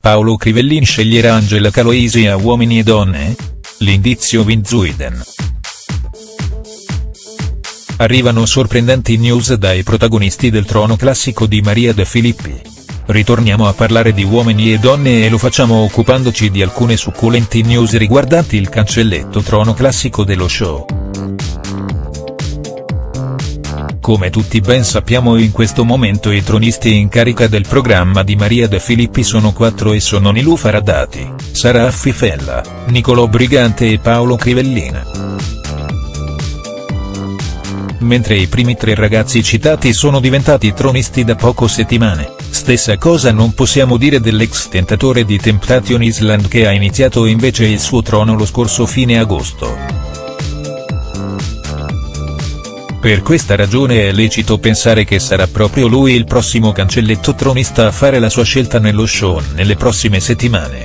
Paolo Crivellin sceglierà Angela Caloisi a Uomini e Donne? L'indizio Vinzuiden. Arrivano sorprendenti news dai protagonisti del trono classico di Maria De Filippi. Ritorniamo a parlare di uomini e donne e lo facciamo occupandoci di alcune succulenti news riguardanti il cancelletto trono classico dello show. Come tutti ben sappiamo in questo momento i tronisti in carica del programma di Maria De Filippi sono quattro e sono Nilu Faradati, Sara Affifella, Nicolò Brigante e Paolo Crivellina. Mentre i primi tre ragazzi citati sono diventati tronisti da poco settimane, stessa cosa non possiamo dire dell'ex tentatore di Temptation Island che ha iniziato invece il suo trono lo scorso fine agosto. Per questa ragione è lecito pensare che sarà proprio lui il prossimo cancelletto tronista a fare la sua scelta nello show nelle prossime settimane.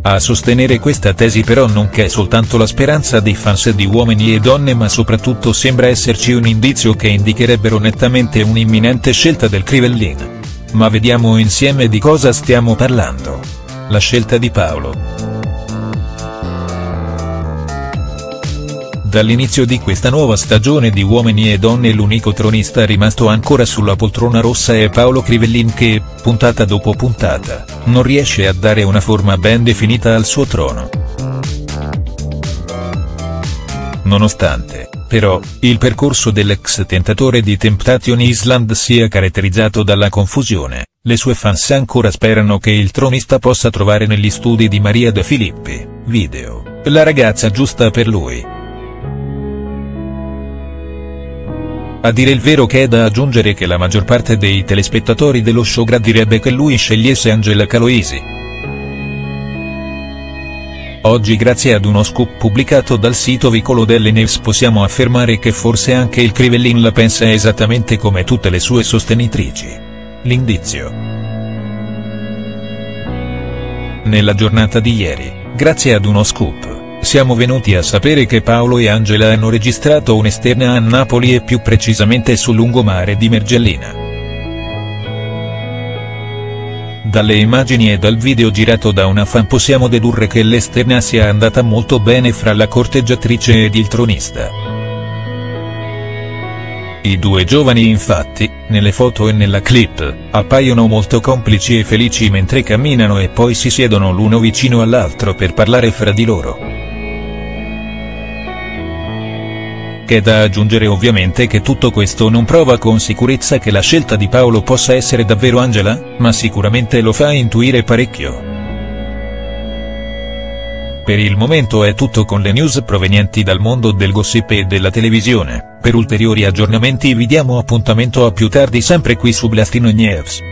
A sostenere questa tesi però non c'è soltanto la speranza dei fans di uomini e donne ma soprattutto sembra esserci un indizio che indicherebbero nettamente un'imminente scelta del Crivellin. Ma vediamo insieme di cosa stiamo parlando. La scelta di Paolo. Dall'inizio di questa nuova stagione di Uomini e Donne l'unico tronista rimasto ancora sulla poltrona rossa è Paolo Crivellin che, puntata dopo puntata, non riesce a dare una forma ben definita al suo trono. Nonostante, però, il percorso dell'ex tentatore di Temptation Island sia caratterizzato dalla confusione, le sue fans ancora sperano che il tronista possa trovare negli studi di Maria De Filippi, video, la ragazza giusta per lui. A dire il vero che è da aggiungere che la maggior parte dei telespettatori dello show gradirebbe che lui scegliesse Angela Caloisi. Oggi grazie ad uno scoop pubblicato dal sito Vicolo delle News possiamo affermare che forse anche il Crivellin la pensa esattamente come tutte le sue sostenitrici. L'indizio. Nella giornata di ieri, grazie ad uno scoop siamo venuti a sapere che Paolo e Angela hanno registrato un'esterna a Napoli e più precisamente sul lungomare di Mergellina. Dalle immagini e dal video girato da una fan possiamo dedurre che l'esterna sia andata molto bene fra la corteggiatrice ed il tronista. I due giovani infatti, nelle foto e nella clip, appaiono molto complici e felici mentre camminano e poi si siedono l'uno vicino all'altro per parlare fra di loro. C'è da aggiungere ovviamente che tutto questo non prova con sicurezza che la scelta di Paolo possa essere davvero Angela, ma sicuramente lo fa intuire parecchio. Per il momento è tutto con le news provenienti dal mondo del gossip e della televisione, per ulteriori aggiornamenti vi diamo appuntamento a più tardi sempre qui su Blastino News.